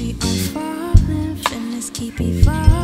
see on falling, fitness keep evolving.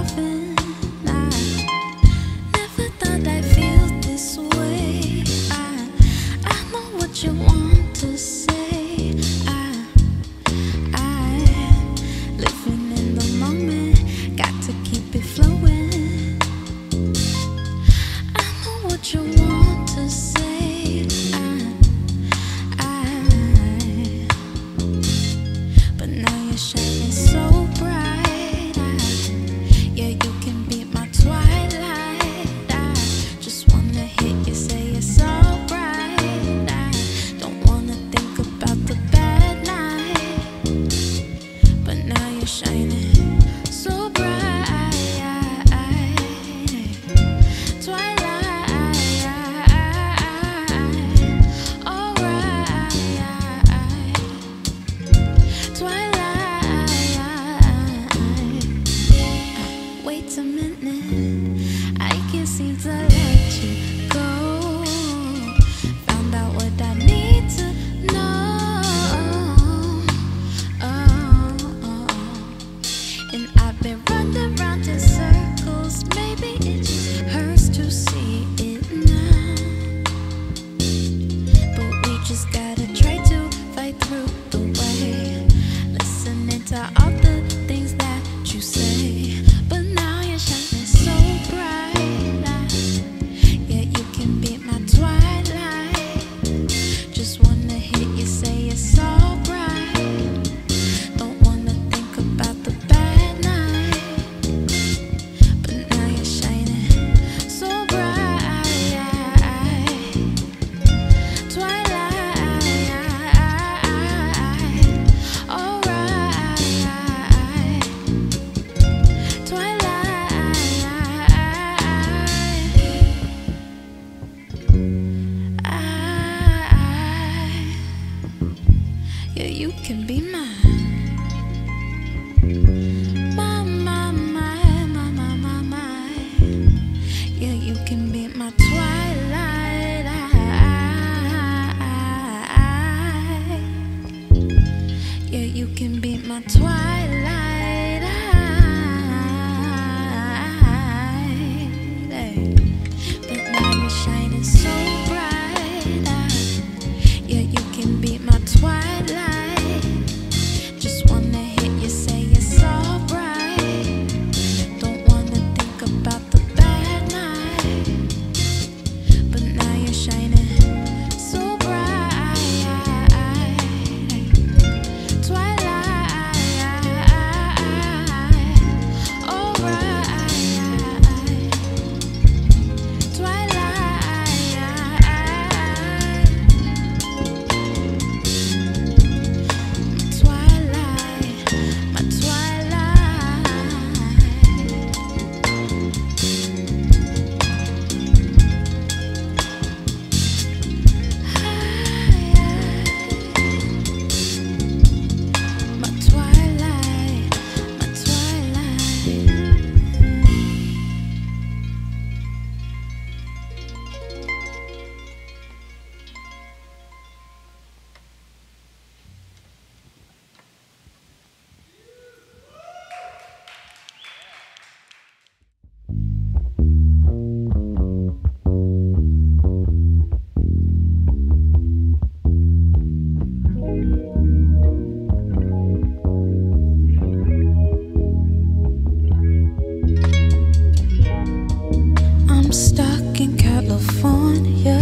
stuck in California.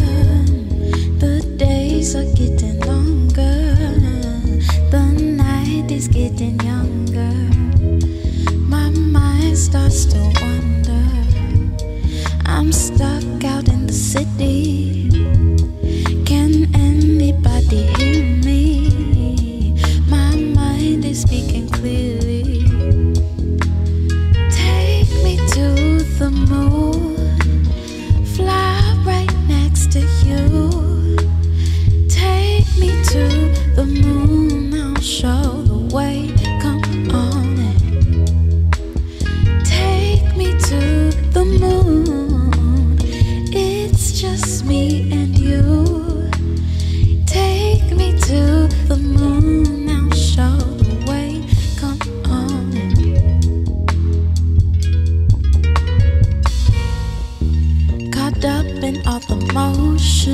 The days are getting longer, the night is getting younger. My mind starts to wander. I'm stuck out in the city. Can anybody hear me?